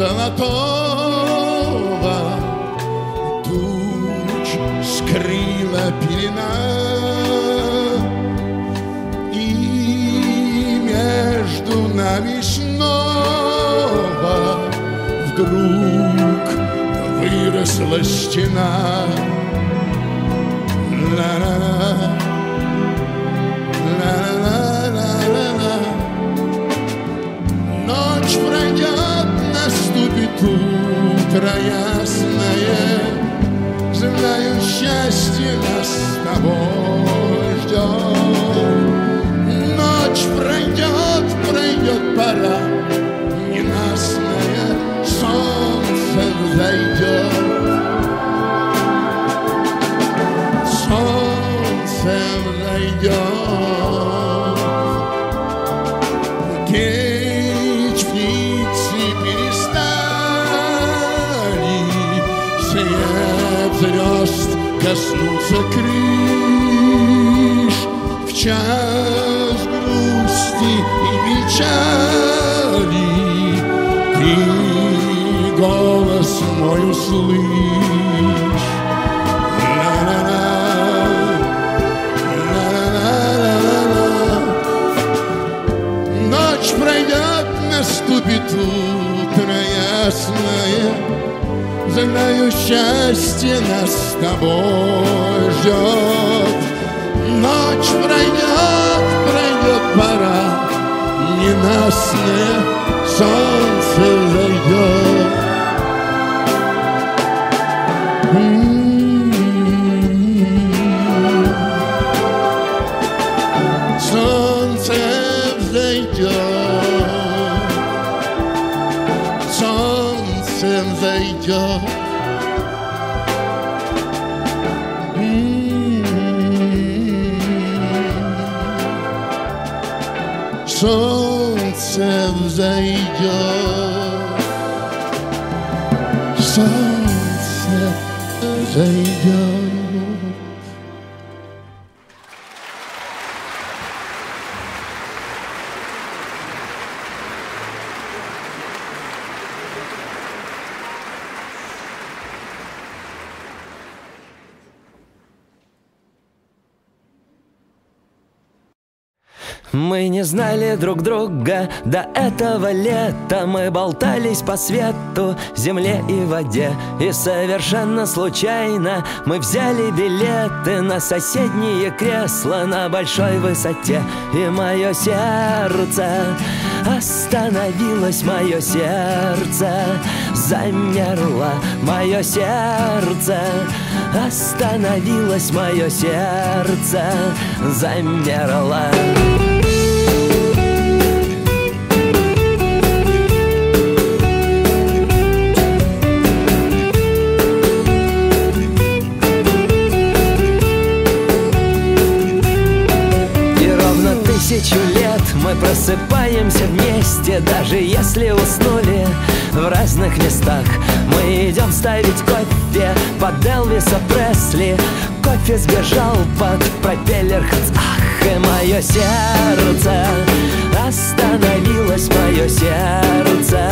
золотого Туч скрыла пелена. И между нами снова Вдруг выросла стена. Ла-ла-ла утро ясное. Знаю, счастье нас с тобой ждет Ночь пройдет, пройдет пора коснуться крыш В час грусти и печали. Ты голос мой услышь. Ночь пройдет, наступит утро ясное Знаю, счастье нас с тобой ждет. Ночь пройдет, пройдет пора Ненастное солнце зайдет знали друг друга. До этого лета Мы болтались по свету, земле и воде. И совершенно случайно мы взяли билеты На соседние кресла на большой высоте. И мое сердце остановилось Мое сердце замерло Мое сердце остановилось Мое сердце замерло тысячу лет мы просыпаемся вместе Даже если уснули в разных местах. Мы идем ставить кофе под Элвиса Пресли. Кофе сбежал под пропеллер. Ах, и мое сердце остановилось Мое сердце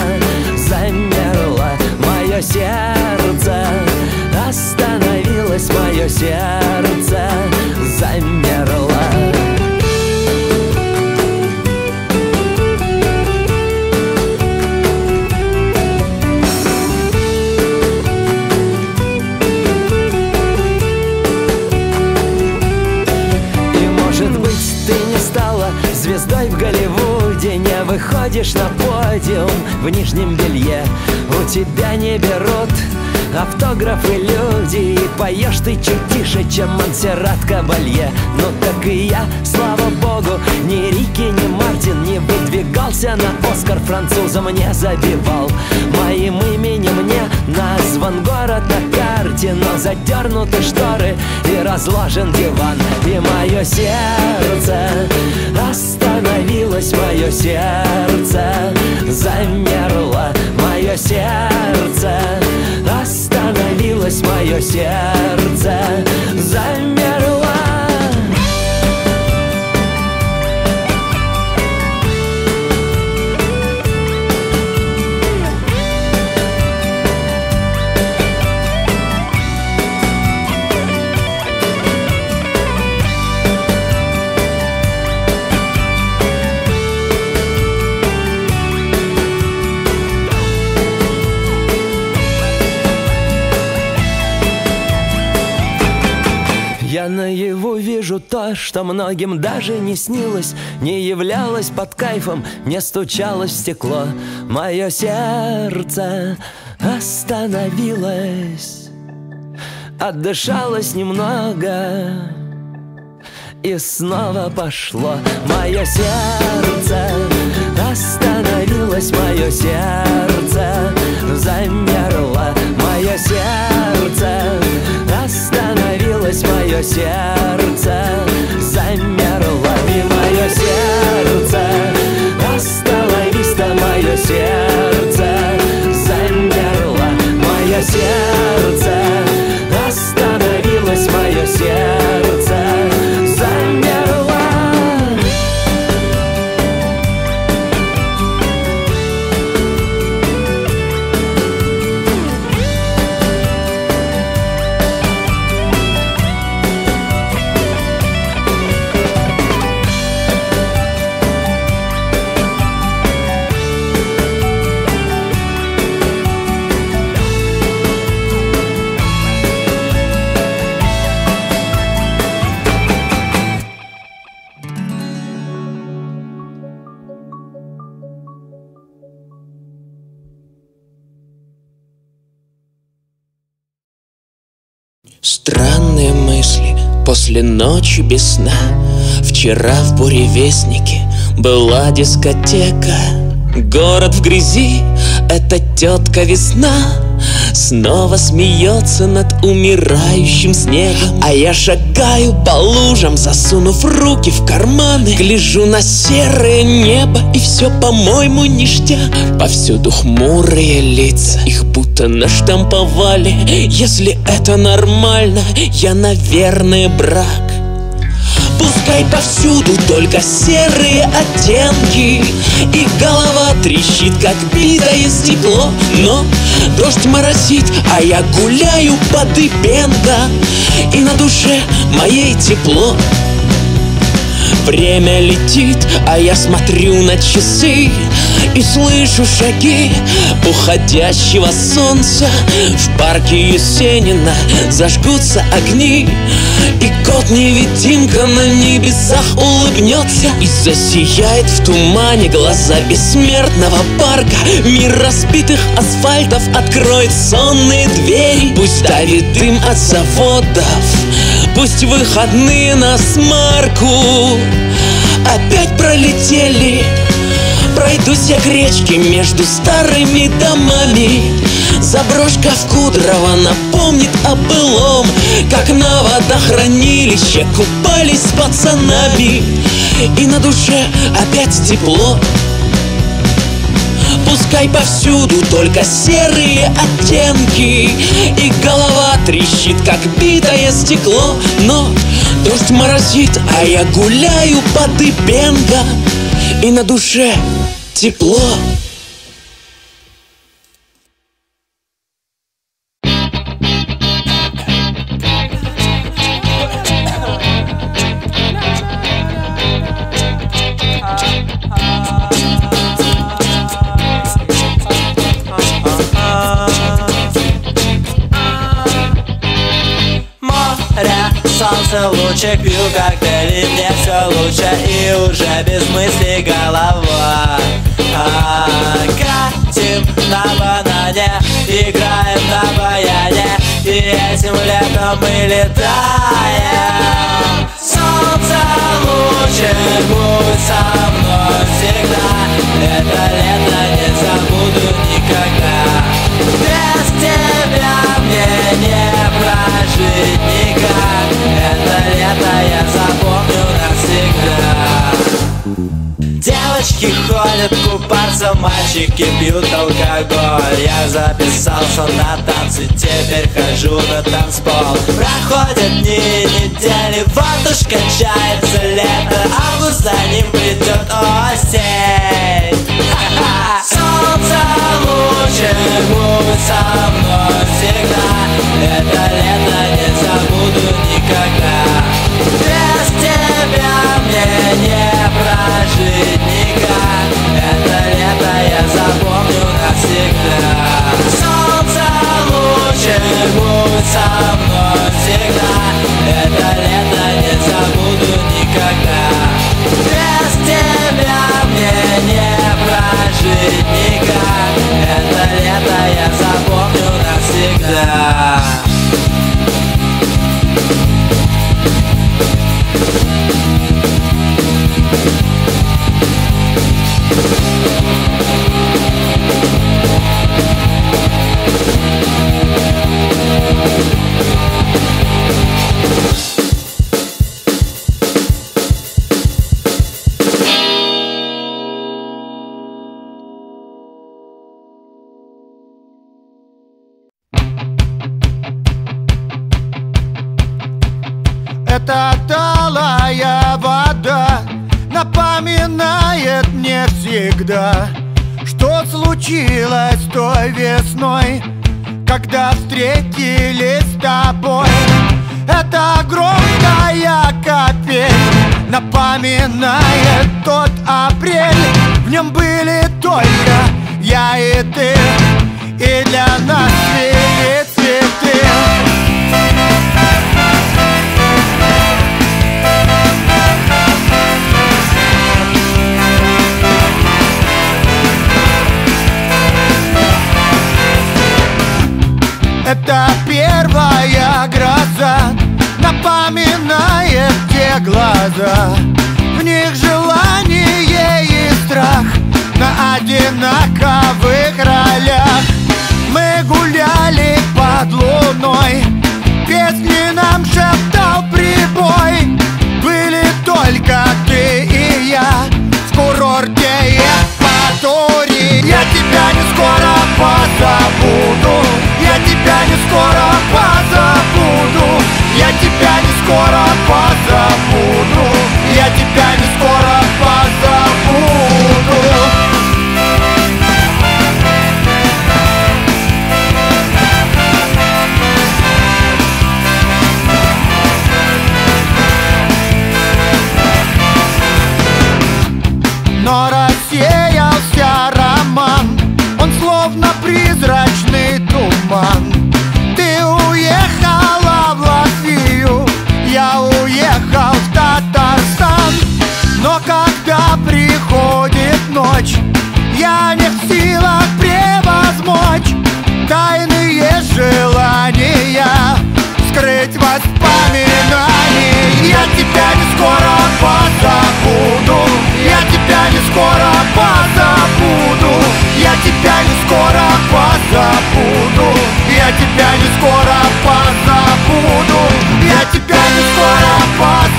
замерло Мое сердце остановилось Мое сердце замерло выходишь на подиум в нижнем белье. У тебя не берут автографы люди И поешь ты чуть тише, чем Монсеррат Кабалье. Ну так и я, слава богу, ни Рики, ни Мартин Не выдвигался на Оскар французом не забивал. Моим именем не назван город на карте Но задернуты шторы и разложен диван. И мое сердце остановилось Мое сердце замерло Мое сердце остановилось Мое сердце замерло Я наяву вижу то, что многим даже не снилось Не являлось под кайфом, не стучалось в стекло. Мое сердце остановилось Отдышалось немного и снова пошло. Мое сердце остановилось Мое сердце замерло. Мое сердце остановилось Мое сердце замерло И мое сердце. Остановись-то Мое сердце замерло Мое сердце после ночи без сна Вчера в буревестнике была дискотека. Город в грязи, это тетка весна Снова смеется над умирающим снегом А я шагаю по лужам, засунув руки в карманы. Гляжу на серое небо, и все, по-моему, ништяк. Повсюду хмурые лица, их будто наштамповали. Если это нормально, я, наверное, брак Пускай повсюду только серые оттенки. И голова трещит, как битое стекло. Но дождь моросит, а я гуляю под Ипенко И на душе моей тепло. Время летит, а я смотрю на часы И слышу шаги уходящего солнца. В парке Есенина зажгутся огни И кот-невидимка на небесах улыбнется. И засияет в тумане глаза бессмертного парка. Мир разбитых асфальтов откроет сонные двери. Пусть давит дым от заводов Пусть выходные на смарку. Опять пролетели Пройдусь я к речке между старыми домами. Заброшка в Кудрово напомнит о былом Как на водохранилище купались с пацанами. И на душе опять тепло. Пускай повсюду только серые оттенки И голова трещит, как битое стекло. Но дождь морозит, а я гуляю под Ипенко И на душе тепло Этим летом мы летаем. Солнце, лучик, будь со мной всегда. Это лето не забуду никогда. Без тебя мне не прожить никак. Это лето я Девочки ходят купаться, мальчики пьют алкоголь. Я записался на танцы, теперь хожу на танцпол. Проходят дни, недели, вот уж кончается лето. Август за ним придет осень. Солнце лучше будет со мной всегда. Это лето вспоминает те глаза. В них желание и страх На одинаковых ролях. Мы гуляли под луной Песни нам шептал прибой. Были только ты и я В курорте Евпатории Я тебя не скоро позабуду Я тебя не скоро позабуду скоро позабуду. Я тебя не скоро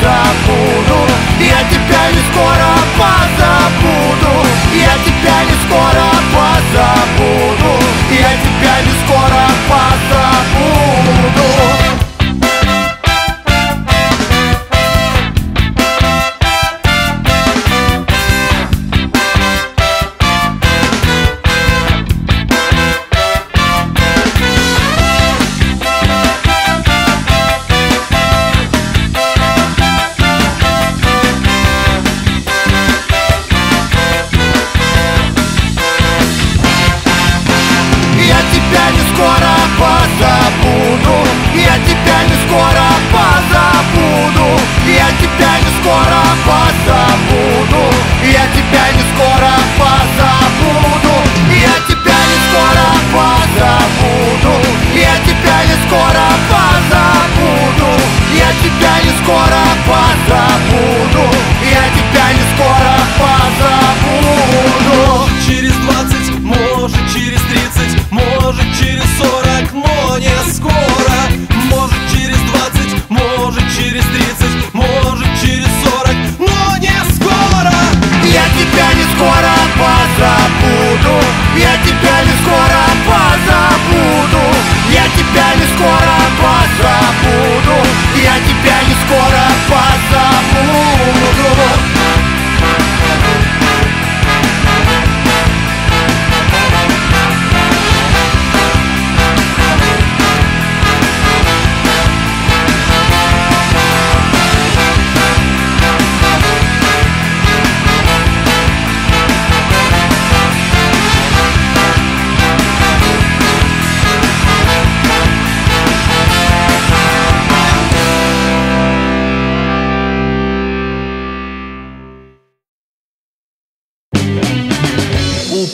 забуду. Я тебя не скоро позабуду. Я тебя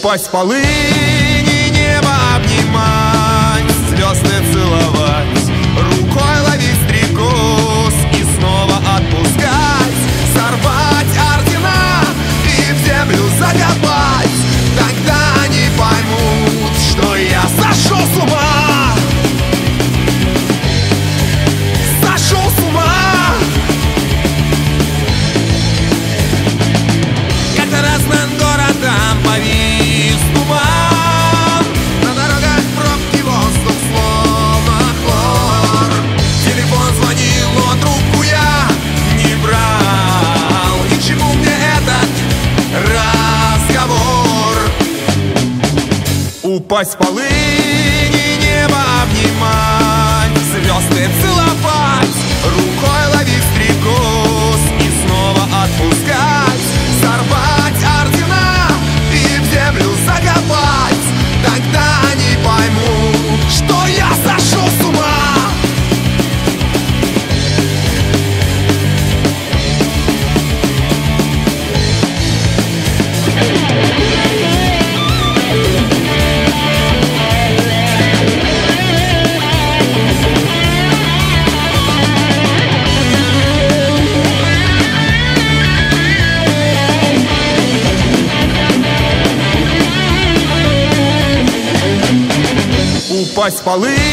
faz falir. попасть в полы Paulinho.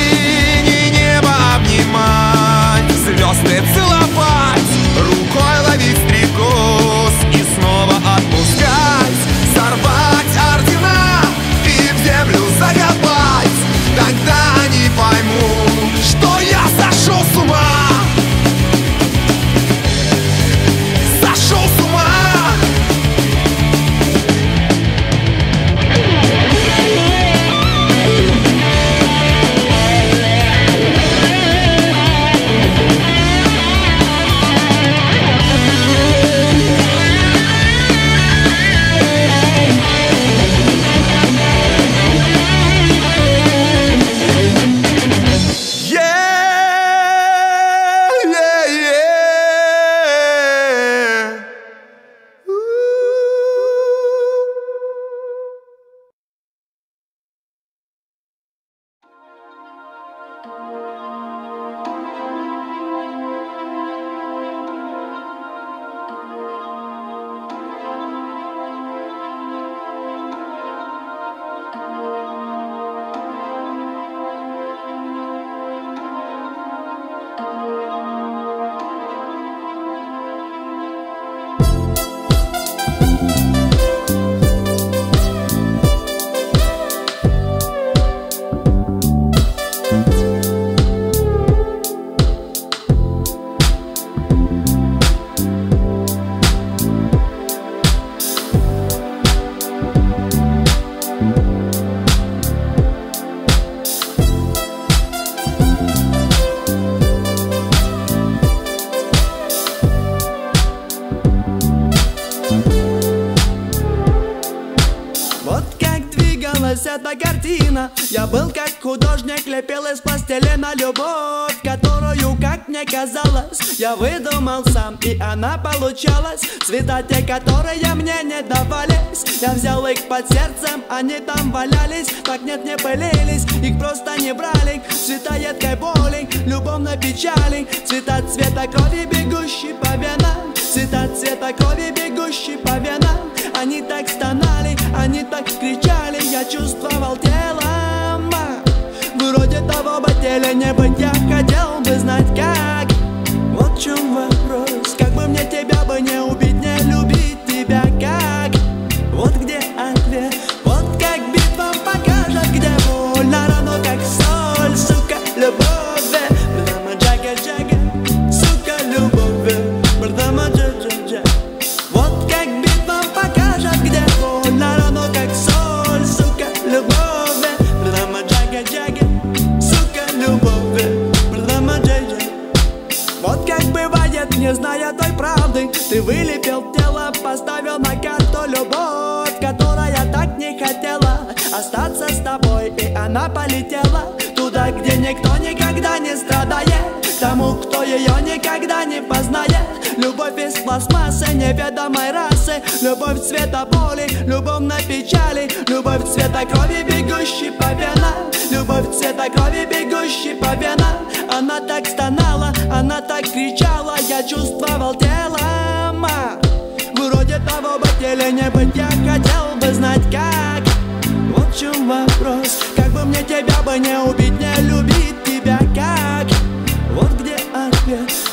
любовь, которую, как мне казалось, я выдумал сам, и она получалась. Цвета те, которые мне не давались, я взял их под сердцем, они там валялись, так нет, не пылились, их просто не брали. Цвета едкой боли, любовной печали, цвета цвета крови, бегущей по венам, цвета цвета крови, бегущей по венам. Они так стонали, они так кричали, я чувствовал тело того бы теле не быть Я хотел бы знать как. Вот в чем вопрос. вопрос Как бы мне тебя бы не убить, не любить тебя как? Вот где ответ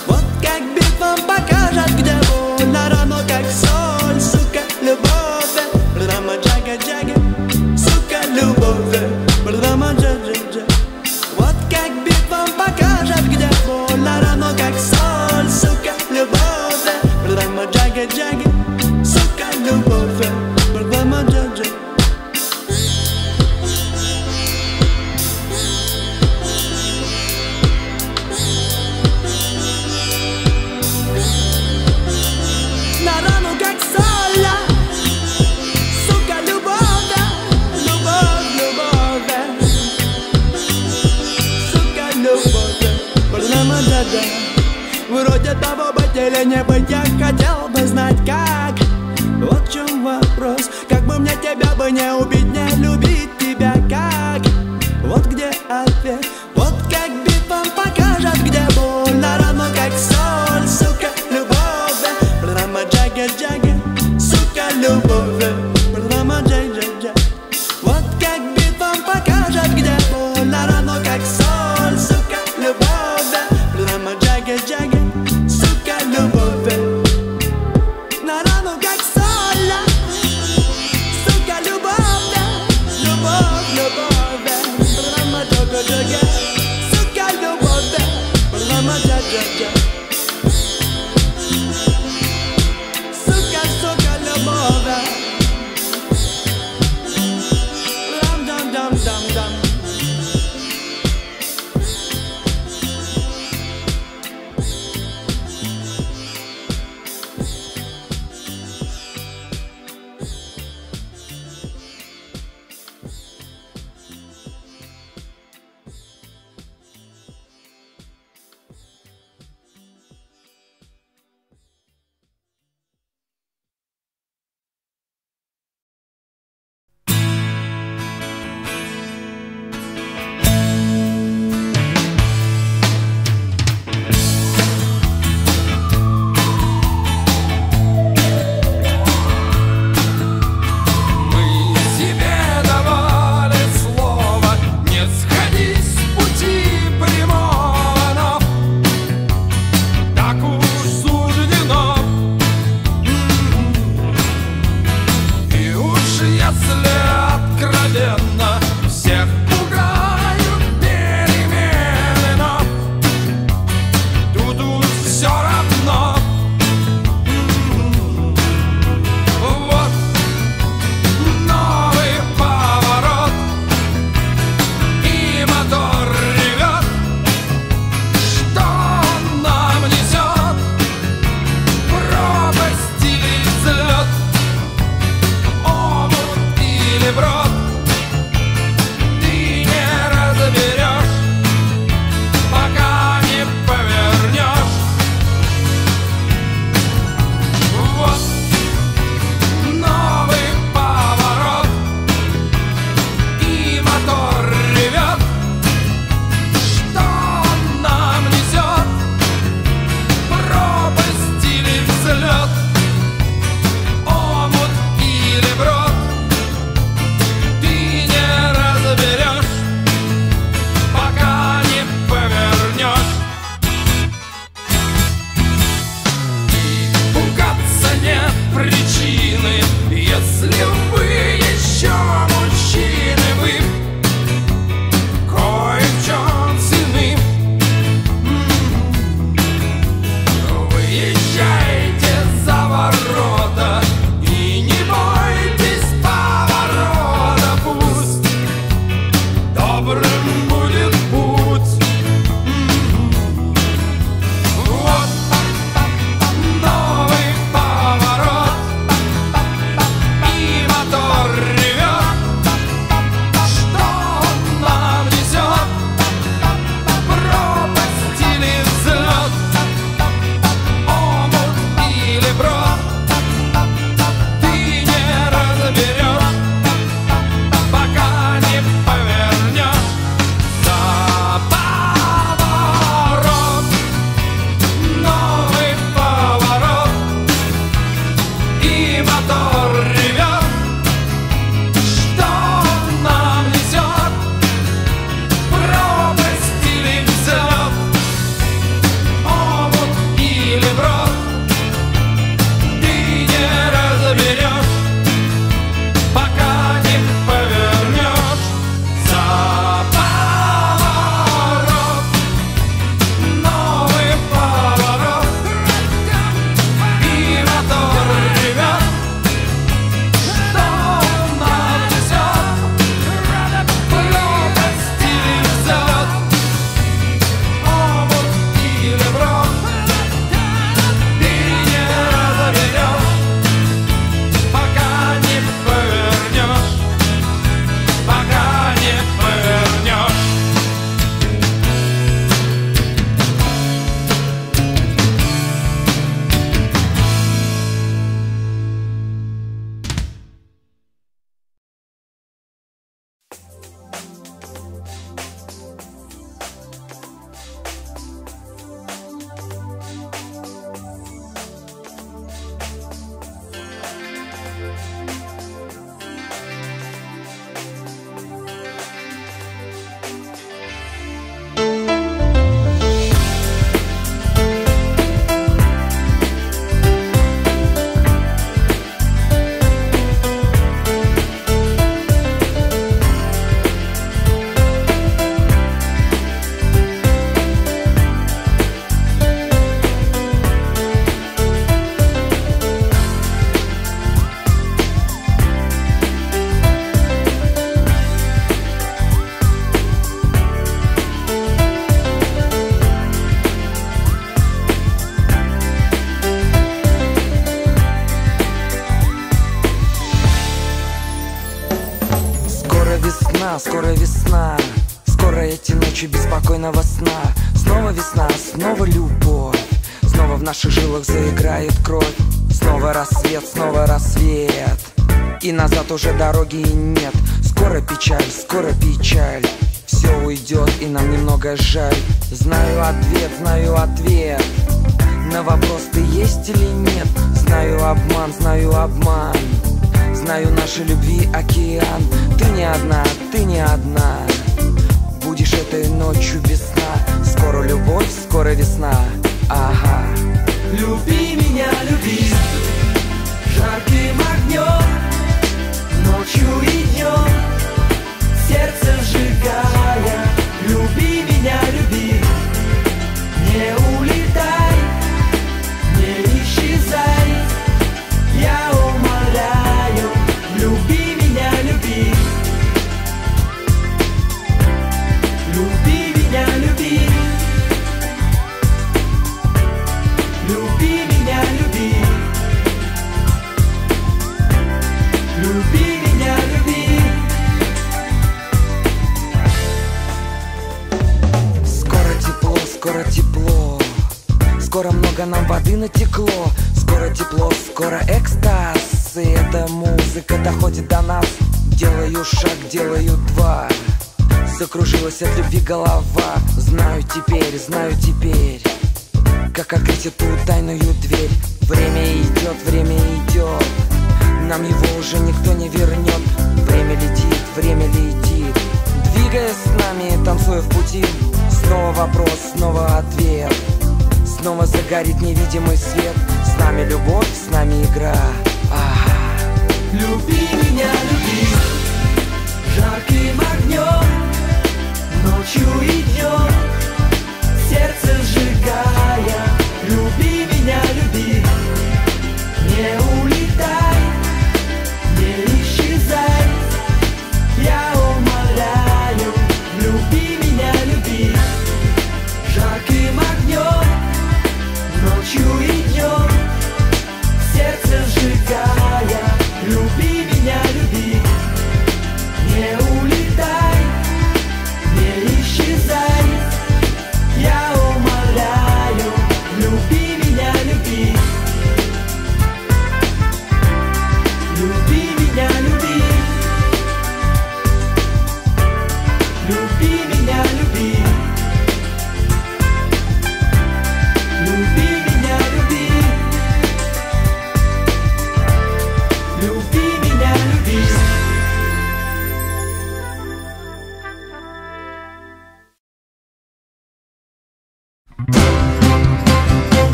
уже дороги нет. Скоро печаль, скоро печаль. Все уйдет и нам немного жаль. Знаю ответ, знаю ответ. На вопрос ты есть или нет? Знаю обман, знаю обман. Знаю нашей любви океан. Ты не одна, ты не одна. Будешь этой ночью без сна Скоро любовь, скоро весна. Ага. Люби меня, люби. Жарким огнем Ночью и днем Сердце сжигая Закружилась от любви голова. Знаю теперь, знаю теперь Как открыть эту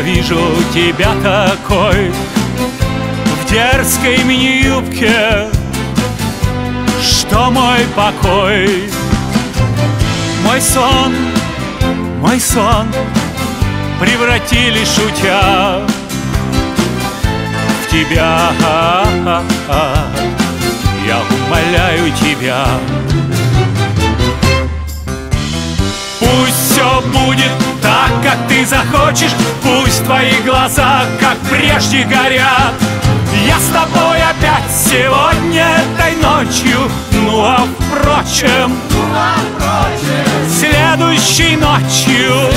вижу тебя такой В дерзкой мини-юбке, что мой покой. Мой сон, мой сон превратили шутя В тебя. Я умоляю тебя Пусть все будет так, как ты захочешь. Пусть твои глаза, как прежде, горят. Я с тобой опять сегодня этой ночью. Ну а впрочем, следующей ночью.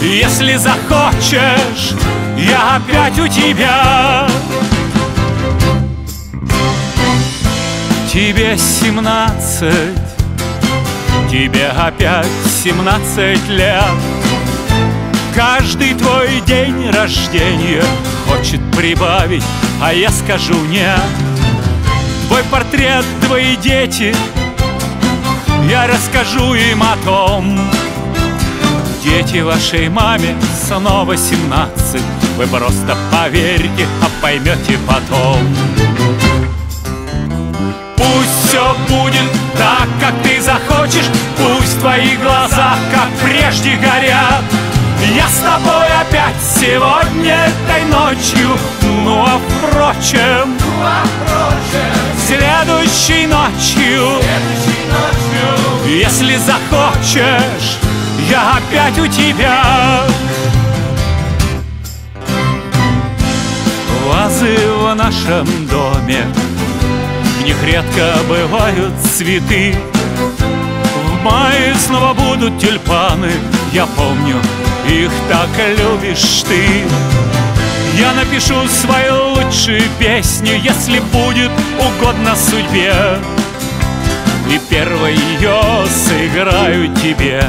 Если захочешь, я опять у тебя. Тебе семнадцать Тебе опять семнадцать лет. Каждый твой день рождения Хочет прибавить, а я скажу нет. Твой портрет, твои дети Я расскажу им о том. Дети вашей маме снова семнадцать Вы просто поверьте, а поймете потом. Пусть все будет так, как ты захочешь Пусть твои глаза, как прежде, горят. Я с тобой опять сегодня этой ночью Ну а впрочем, следующей ночью. Если захочешь, я опять у тебя. Вазы в нашем доме В них редко бывают цветы В мае снова будут тюльпаны. Я помню, их так любишь ты. Я напишу свою лучшую песню Если будет угодно судьбе. И первой ее сыграю тебе.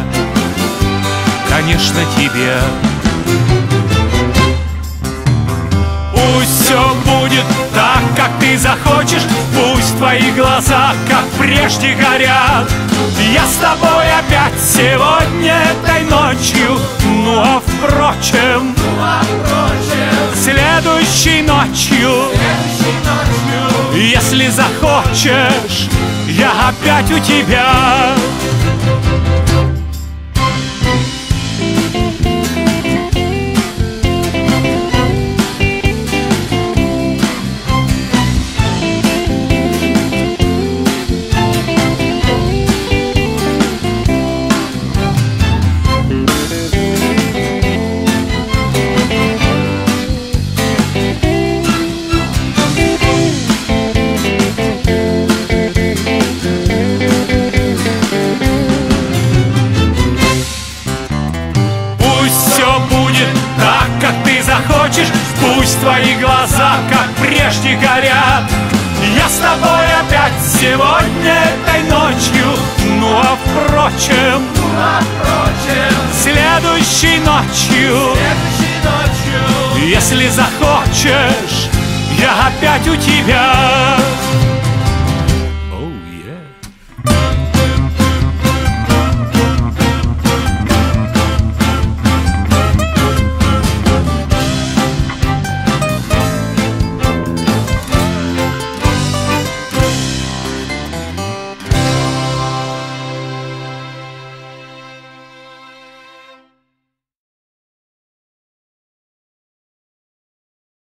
Конечно, тебе Пусть все будет так, как ты захочешь Пусть твои глаза, как прежде, горят. Я с тобой опять сегодня этой ночью. Ну а впрочем, следующей ночью. Если захочешь, я опять у тебя